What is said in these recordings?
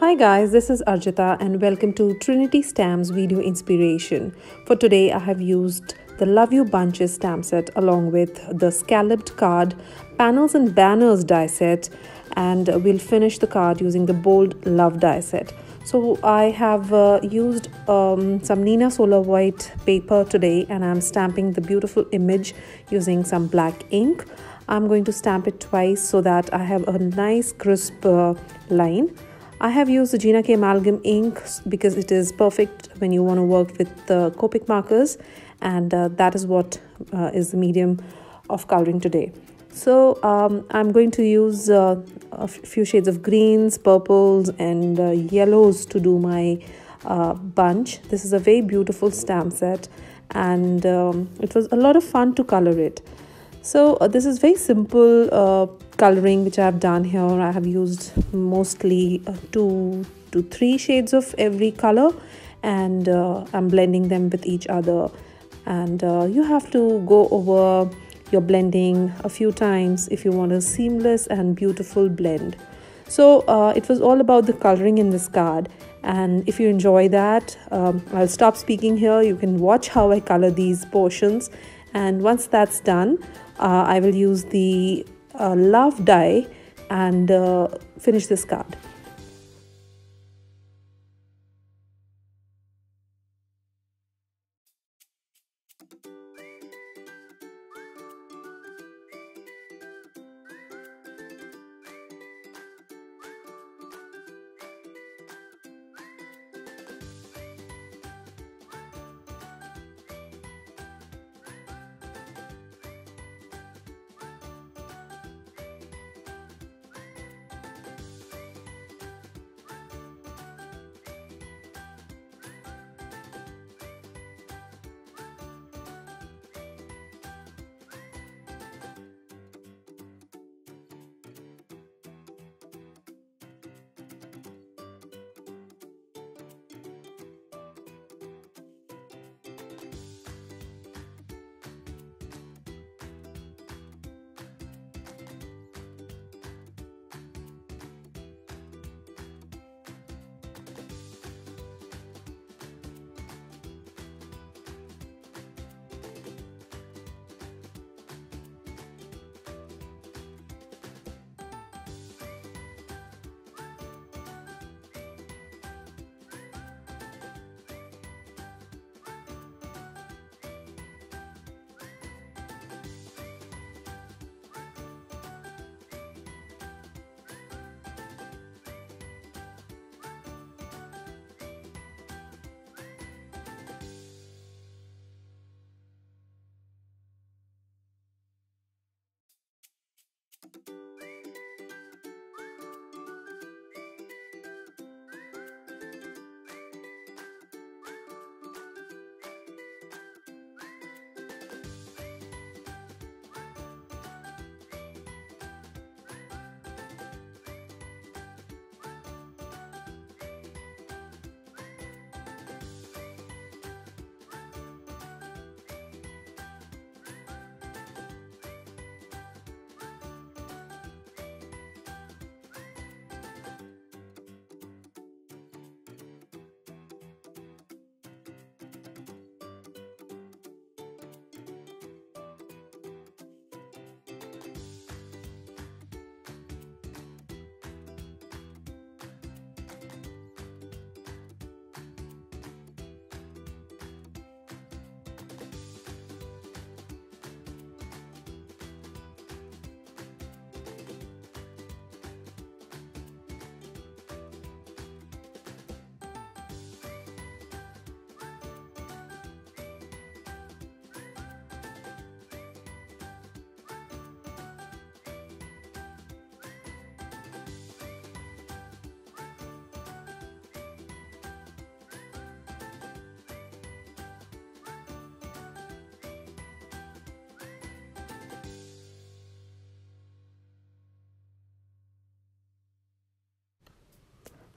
Hi guys, this is Arjita and welcome to Trinity Stamps video inspiration. For today I have used the Love You Bunches stamp set along with the scalloped card, panels and banners die set and we'll finish the card using the bold love die set. So I have uh, used um, some Neenah Solar White paper today and I'm stamping the beautiful image using some black ink. I'm going to stamp it twice so that I have a nice crisp uh, line. I have used the Gina K Amalgam ink because it is perfect when you want to work with the Copic markers and uh, that is what uh, is the medium of coloring today. So um, I'm going to use uh, a few shades of greens, purples and uh, yellows to do my uh, bunch. This is a very beautiful stamp set and um, it was a lot of fun to color it. So uh, this is very simple coloring which I have done here I have used mostly uh, two to three shades of every color and uh, I'm blending them with each other. And uh, you have to go over your blending a few times if you want a seamless and beautiful blend. So uh, it was all about the coloring in this card. And if you enjoy that um, I'll stop speaking here. You can watch how I color these portions. And once that's done uh, I will use the love die and uh, finish this card.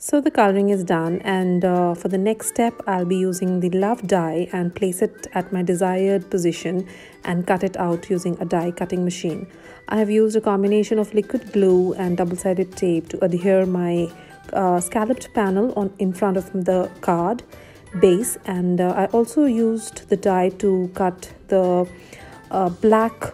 So the coloring is done and uh, for the next step I'll be using the love die and place it at my desired position and cut it out using a die cutting machine. I have used a combination of liquid glue and double-sided tape to adhere my uh, scalloped panel on in front of the card base and uh, I also used the die to cut the uh, black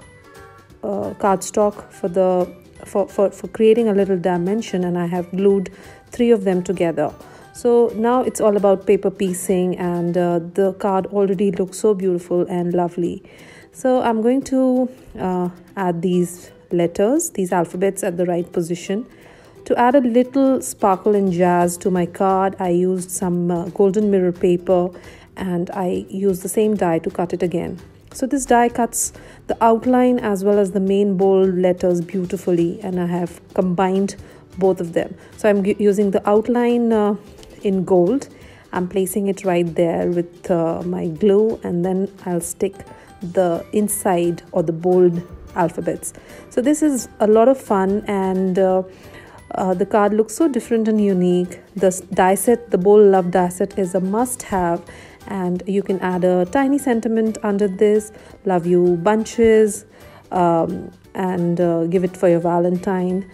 uh, cardstock for the for, for, for creating a little dimension and I have glued three of them together. So now it's all about paper piecing and uh, the card already looks so beautiful and lovely. So I'm going to uh, add these letters, these alphabets at the right position. To add a little sparkle and jazz to my card, I used some uh, golden mirror paper and I used the same die to cut it again. So this die cuts the outline as well as the main bold letters beautifully and I have combined both of them. So I'm using the outline uh, in gold. I'm placing it right there with uh, my glue and then I'll stick the inside or the bold alphabets. So this is a lot of fun and uh, uh, the card looks so different and unique. The die set, the Bold Love die set is a must have and you can add a tiny sentiment under this love you bunches um, and uh, give it for your valentine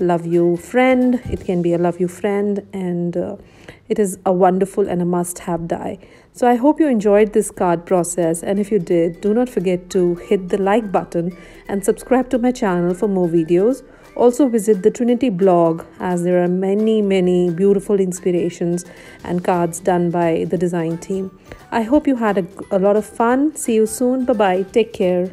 love you friend it can be a love you friend and uh, it is a wonderful and a must have die so i hope you enjoyed this card process and if you did do not forget to hit the like button and subscribe to my channel for more videos also visit the Trinity blog as there are many, many beautiful inspirations and cards done by the design team. I hope you had a, a lot of fun. See you soon. Bye bye. Take care.